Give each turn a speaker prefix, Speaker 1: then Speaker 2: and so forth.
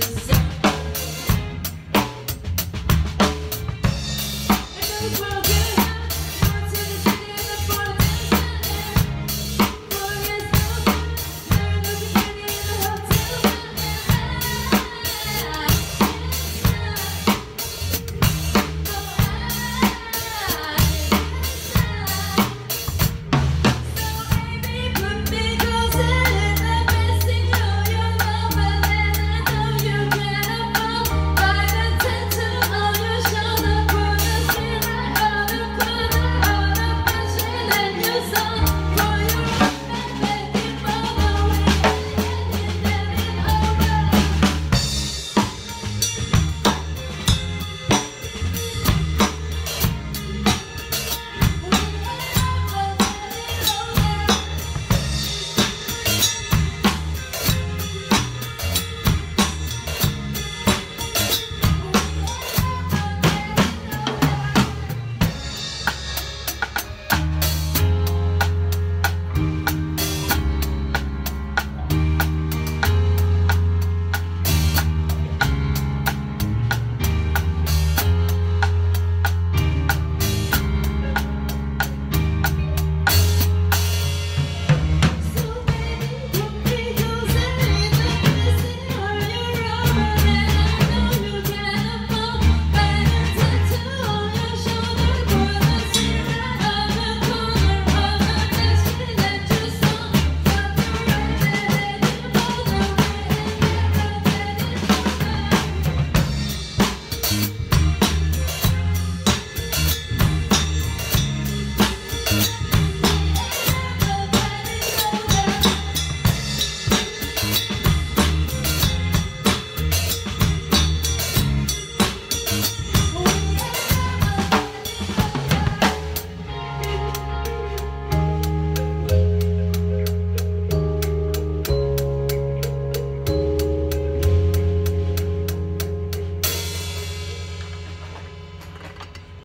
Speaker 1: to